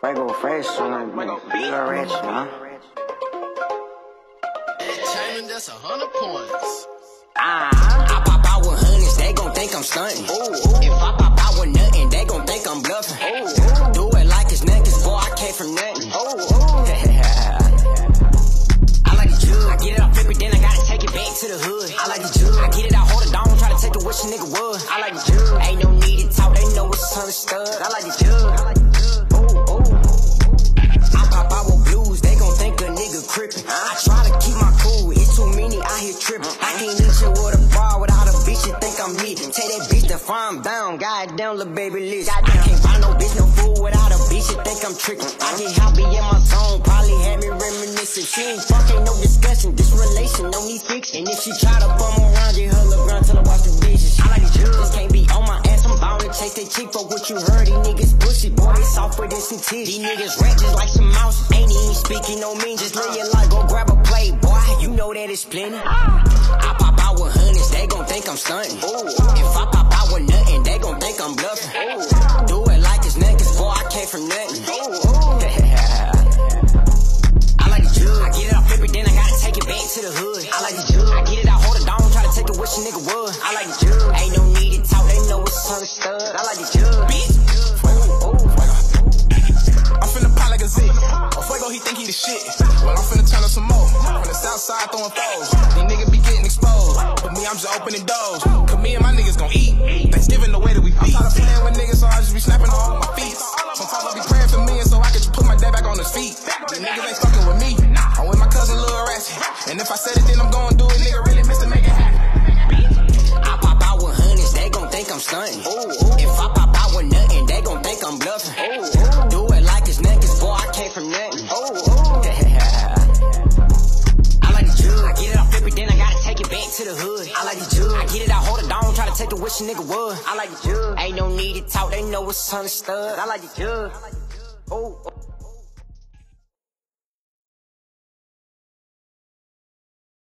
Fuego fresh, son. Fuego rich, man. Chapman, that's a hundred points. Ah. I pop out with hundreds, they gon' think I'm stunting. If I pop out with nothing, they gon' think I'm bluffing. Do it like it's niggas, boy, I came from nothing. I like the jug, I get it off paper, then I gotta take it back to the hood. I like the jug, I get it out, hold it down, try to take it what your nigga was. I like the jug, ain't no need to talk, they know it's understood. I like the jug. Farm down, goddamn little baby list. I can't find no bitch, no fool without a bitch you think I'm trickin'. I get happy in my zone, probably had me reminiscing. She ain't fucking no discussion, this relation don't need fixin'. And if she try to bum around, get her little girl, tell her watch the dishes. I like the jugs, can't be on my ass, I'm bound to chase that chick for what you heard. These niggas pussy, boy, they softer than some titties. These niggas rat just like some mouse, ain't even speaking no mean. Just live your life, go grab a plate, boy, you know that it's plenty. I pop out with hundreds, they gon' think I'm stunting. If I like the jug, bitch. I'm finna pop like a Z. Oh, Fuego, he think he the shit. Well, I'm finna turn up some more. From the south side throwing foes. These niggas be getting exposed. But me, I'm just opening doors. Cause me and my niggas gon' eat. Thanksgiving the way that we feast. I'm tired of playing with niggas, so I just be snapping on my feet. Sometimes I be praying for me, and so I can just put my dad back on his feet. These niggas ain't fucking with me. I'm with my cousin Lil Ratchet. And if I said it, then I'm like the I get it I hold it down, try to take it wish your nigga was. I like the jug, ain't no need to talk, they know it's understood. I like the jug. Oh.